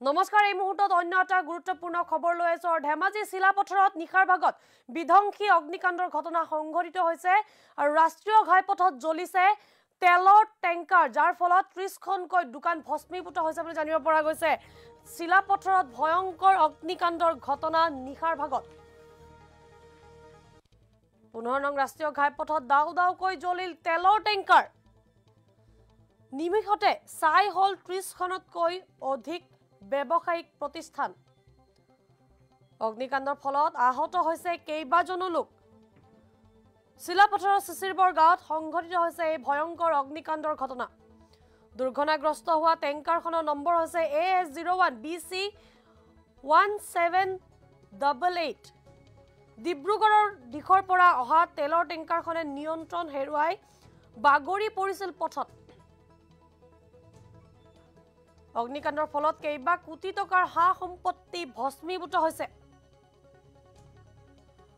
নমস্কাৰ এই মুহূৰ্তত অন্য এটা গুৰুত্বপূৰ্ণ খবৰ লৈ আছো আৰু ধেমাজি চিলাপথাৰত নিশাৰ ভাগত বিধ্বংসী অগ্নিকাণ্ডৰ ঘটনা সংঘটিত হৈছে আৰু ৰাষ্ট্ৰীয় ঘাইপথত জ্বলিছে তেলৰ টেংকাৰ যাৰ ফলত ত্ৰিছখনকৈ দোকান ভস্মীভূত হৈছে বুলি জানিব পৰা গৈছে। চিলাপথাৰত ভয়ংকৰ অগ্নিকাণ্ডৰ ঘটনা নিশাৰ ভাগত। পোন্ধৰ নং ৰাষ্ট্ৰীয় ঘাইপথত দাও দাওকৈ জ্বলিল তেলৰ টেংকাৰ। নিমিষতে ছাই হ'ল ত্ৰিছখনতকৈ অধিক ব্যৱসায়িক প্ৰতিষ্ঠান। অগ্নিকাণ্ডৰ ফলত আহত হৈছে কেইবাজনো লোক। চিলাপথাৰৰ চিচিৰবৰ গাঁৱত সংঘটিত হৈছে এই ভয়ংকৰ অগ্নিকাণ্ডৰ ঘটনা। দুৰ্ঘটনাগ্ৰস্ত হোৱা টেংকাৰখনৰ নম্বৰ হৈছে A S zero' one B C one seven double eight ডিব্ৰুগড়ৰ দিশৰ পৰা অহা তেলৰ টেংকাৰখনে নিয়ন্ত্ৰণ হেৰুৱাই বাগৰি পৰিছিল পথত। অগ্নিকাণ্ডৰ ফলত কেইবা কোটি টকাৰ সা সম্পত্তি ভস্মীভূত হৈছে।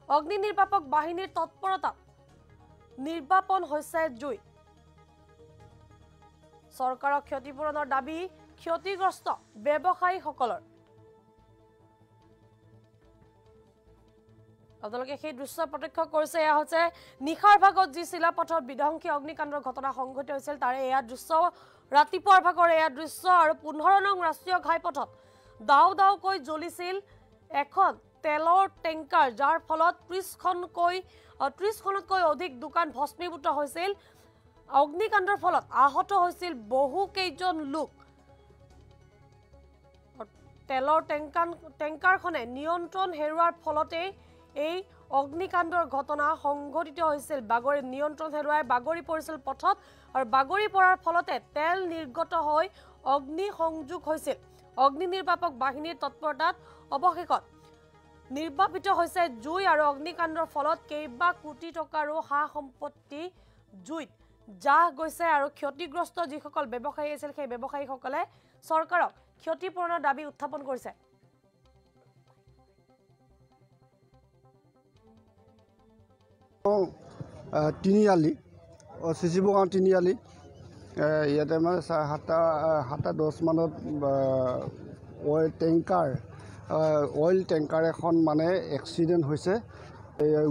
অগ্নি নিৰ্বাপক বাহিনীৰ তৎপৰতাত নিৰ্বাপন হৈছে জুই। চৰকাৰক ক্ষতিপূৰণৰ দাবী ক্ষতিগ্ৰস্ত ব্যৱসায়ীসকলৰ। আপোনালোকে সেই দৃশ্য প্ৰত্যক্ষ কৰিছে এয়া হৈছে নিশাৰ ভাগত যি চিলাপথত বিধ্বংসী অগ্নিকাণ্ডৰ ঘটনা সংঘটিত হৈছিল তাৰে এয়া দৃশ্য। ৰাতিপুৱাৰ ভাগৰ এয়া দৃশ্য আৰু পোন্ধৰ নং ৰাষ্ট্ৰীয় ঘাইপথত দাও দাওকৈ জ্বলিছিল এখন তেলৰ টেংকাৰ যাৰ ফলত ত্ৰিছখনকৈ ত্ৰিছখনতকৈ অধিক দোকান ভস্মীভূত হৈছিল। অগ্নিকাণ্ডৰ ফলত আহত হৈছিল বহু কেইজন লোক। তেলৰ টেংকাৰ টেংকাৰখনে নিয়ন্ত্ৰণ হেৰুৱাৰ ফলতেই এই অগ্নিকাণ্ডৰ ঘটনা সংঘটিত হৈছিল। বাগৰি নিয়ন্ত্ৰণ হেৰুৱাই বাগৰি পৰিছিল পথত আৰু বাগৰি পৰাৰ ফলতে তেল নিৰ্গত হৈ অগ্নি সংযোগ হৈছিল। অগ্নি নিৰ্বাপক বাহিনীৰ তৎপৰতাত অৱশেষত নিৰ্বাপিত হৈছে জুই আৰু অগ্নিকাণ্ডৰ ফলত কেইবা কোটি টকাৰো সা সম্পত্তি জুইত জাহ গৈছে আৰু ক্ষতিগ্ৰস্ত যিসকল ব্যৱসায়ী আছিল সেই ব্যৱসায়ীসকলে চৰকাৰক ক্ষতিপূৰণৰ দাবী উত্থাপন কৰিছে। তিনিআলি অঁ চিচিব গাঁও তিনিআলি এ, ইয়াতে মানে চাৰে সাতটা সাতটা দহমানত অইল টেংকাৰ অইল টেংকাৰ এখন মানে এক্সিডেণ্ট হৈছে।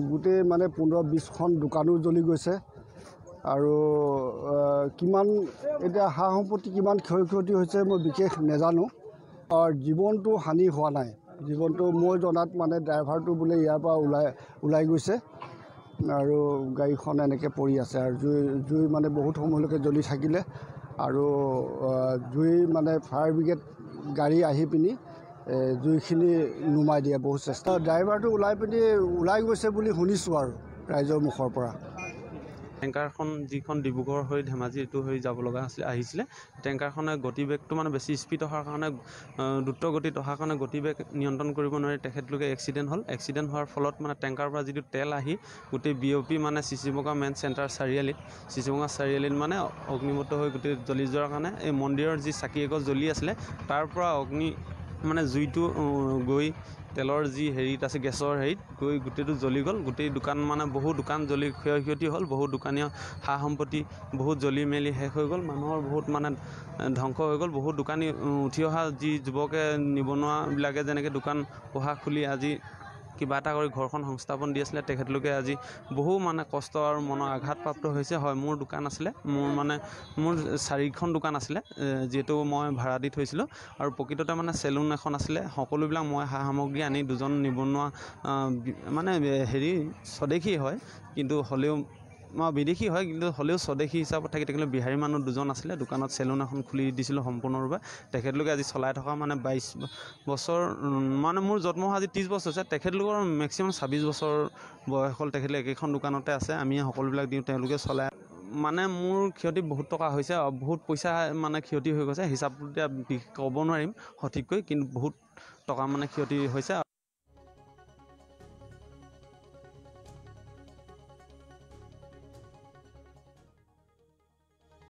গোটেই মানে পোন্ধৰ বিছখন দোকানো জ্বলি গৈছে। আৰু কিমান এতিয়া সা সম্পত্তি কিমান ক্ষয় ক্ষতি হৈছে মই বিশেষ নাজানো। আৰু জীৱনটো হানি হোৱা নাই। জীৱনটো মই জনাত মানে ড্ৰাইভাৰটো বোলে ইয়াৰ পৰা ওলাই ওলাই গৈছে। আৰু গাড়ীখন এনেকৈ পৰি আছে আৰু জুই জুই মানে বহুত সময়লৈকে জ্বলি থাকিলে আৰু জুই মানে ফায়াৰ ব্ৰিগেড গাড়ী আহি পিনি জুইখিনি নুমাই দিয়ে বহুত চেষ্টা। ড্ৰাইভাৰটো ওলাই পিনি ওলাই গৈছে বুলি শুনিছোঁ আৰু ৰাইজৰ মুখৰ পৰা। টেংকাৰখন যিখন ডিব্ৰুগড় হৈ ধেমাজিটো হৈ যাব লগা আছিলে আহিছিলে টেংকাৰখনে গতিবেগটো মানে বেছি স্পীড অহাৰ কাৰণে দ্ৰুত গতিত অহাৰ কাৰণে গতিবেগ নিয়ন্ত্ৰণ কৰিব নোৱাৰি। তেখেতলোকে এক্সিডেণ্ট হ'ল। এক্সিডেণ্ট হোৱাৰ ফলত মানে টেংকাৰৰ পৰা যিটো তেল আহি গোটেই বি অ' পি মানে চিচিমগা মেইন চেণ্টাৰ চাৰিআলিত চিচিমগা চাৰিআলিত মানে অগ্নিমূত হৈ গোটেই জ্বলি যোৱাৰ কাৰণে এই মন্দিৰৰ যি চাকি এগছ জ্বলি আছিলে তাৰ পৰা অগ্নি মানে জুইটো গৈ তেলৰ যি হেৰিত আছে গেছৰ হেৰিত গৈ গোটেইটো জ্বলি গ'ল। গোটেই দোকান মানে বহু দোকান জ্বলি ক্ষয় ক্ষতি হ'ল। বহু দোকানীয় সা সম্পত্তি বহুত জ্বলি মেলি শেষ হৈ গ'ল। মানুহৰ বহুত মানে ধ্বংস হৈ গ'ল। বহুত দোকানী উঠি অহা যি যুৱকে নিবনুৱাবিলাকে যেনেকৈ দোকান পোহা খুলি আজি কিবা এটা কৰি ঘৰখন সংস্থাপন দি আছিলে তেখেতলোকে আজি বহু মানে কষ্ট আৰু মনৰ আঘাতপ্ৰাপ্ত হৈছে। হয় মোৰ দোকান আছিলে মোৰ মানে মোৰ চাৰিখন দোকান আছিলে যিহেতু মই ভাড়া দি থৈছিলোঁ। আৰু প্ৰকৃততে মানে চেলুন এখন আছিলে সকলোবিলাক মই সা সামগ্ৰী আনি দুজন নিবনুৱা মানে হেৰি স্বদেশী হয় কিন্তু হ'লেও বিদেশী হয় কিন্তু হ'লেও স্বদেশী হিচাপত থাকি থাকিলে বিহাৰী মানুহ দুজন আছিলে দোকানত চেলুন এখন খুলি দিছিলোঁ সম্পূৰ্ণৰূপে। তেখেতলোকে আজি চলাই থকা মানে বাইছ বছৰ মানে মোৰ জন্ম হোৱা আজি ত্ৰিছ বছৰ হৈছে। তেখেতলোকৰ মেক্সিমাম ছাব্বিছ বছৰ বয়স হ'ল তেখেতলোক একেখন দোকানতে আছে আমি সকলোবিলাক দিওঁ তেওঁলোকে চলাই। মানে মোৰ ক্ষতি বহুত টকা হৈছে বহুত পইচা মানে ক্ষতি হৈ গৈছে হিচাপটো এতিয়া ক'ব নোৱাৰিম সঠিককৈ কিন্তু বহুত টকা মানে ক্ষতি হৈছে।